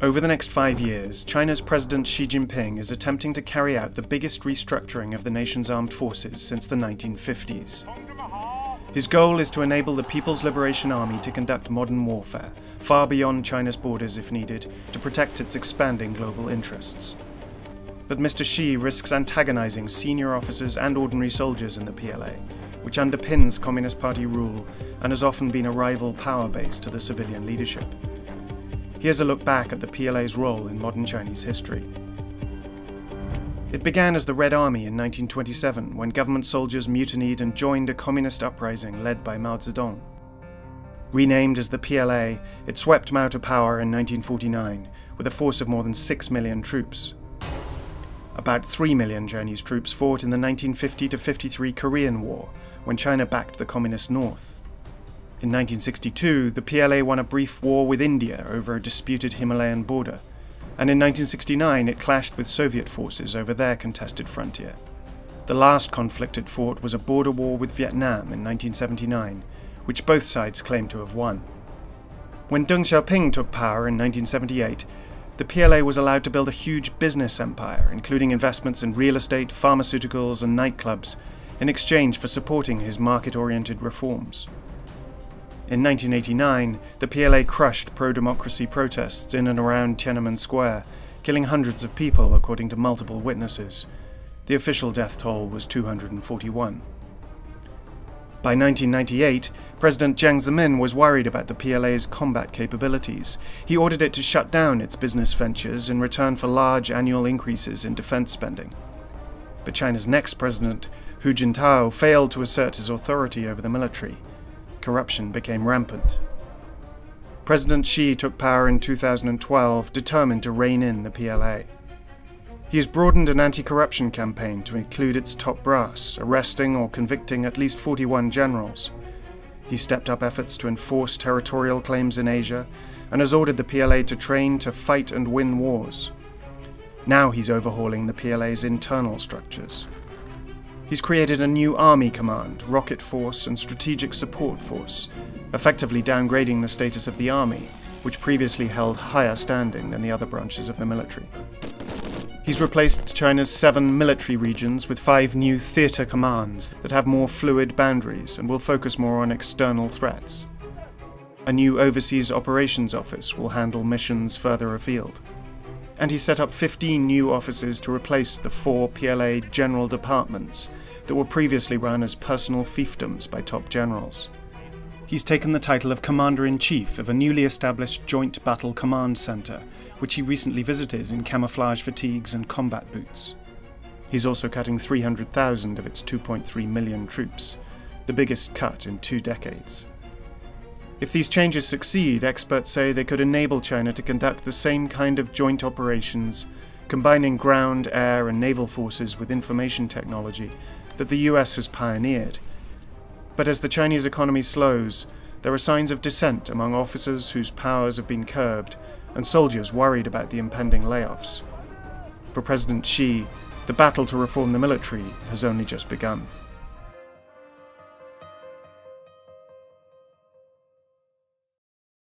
Over the next five years, China's President Xi Jinping is attempting to carry out the biggest restructuring of the nation's armed forces since the 1950s. His goal is to enable the People's Liberation Army to conduct modern warfare, far beyond China's borders if needed, to protect its expanding global interests. But Mr. Xi risks antagonizing senior officers and ordinary soldiers in the PLA, which underpins Communist Party rule and has often been a rival power base to the civilian leadership. Here's a look back at the PLA's role in modern Chinese history. It began as the Red Army in 1927 when government soldiers mutinied and joined a communist uprising led by Mao Zedong. Renamed as the PLA, it swept Mao to power in 1949 with a force of more than 6 million troops. About 3 million Chinese troops fought in the 1950 53 Korean War when China backed the Communist North. In 1962, the PLA won a brief war with India over a disputed Himalayan border, and in 1969 it clashed with Soviet forces over their contested frontier. The last conflict it fought was a border war with Vietnam in 1979, which both sides claimed to have won. When Deng Xiaoping took power in 1978, the PLA was allowed to build a huge business empire, including investments in real estate, pharmaceuticals, and nightclubs, in exchange for supporting his market oriented reforms. In 1989, the PLA crushed pro democracy protests in and around Tiananmen Square, killing hundreds of people, according to multiple witnesses. The official death toll was 241. By 1998, President Jiang Zemin was worried about the PLA's combat capabilities. He ordered it to shut down its business ventures in return for large annual increases in defense spending. But China's next president, Hu Jintao, failed to assert his authority over the military corruption became rampant. President Xi took power in 2012, determined to rein in the PLA. He has broadened an anti corruption campaign to include its top brass, arresting or convicting at least 41 generals. He stepped up efforts to enforce territorial claims in Asia and has ordered the PLA to train to fight and win wars. Now he's overhauling the PLA's internal structures. He's created a new Army Command, Rocket Force, and Strategic Support Force, effectively downgrading the status of the Army, which previously held higher standing than the other branches of the military. He's replaced China's seven military regions with five new theatre commands that have more fluid boundaries and will focus more on external threats. A new Overseas Operations Office will handle missions further afield and he set up 15 new offices to replace the four PLA general departments that were previously run as personal fiefdoms by top generals. He's taken the title of Commander in Chief of a newly established Joint Battle Command Centre, which he recently visited in camouflage fatigues and combat boots. He's also cutting 300,000 of its 2.3 million troops, the biggest cut in two decades. If these changes succeed, experts say they could enable China to conduct the same kind of joint operations, combining ground, air, and naval forces with information technology that the US has pioneered. But as the Chinese economy slows, there are signs of dissent among officers whose powers have been curbed and soldiers worried about the impending layoffs. For President Xi, the battle to reform the military has only just begun.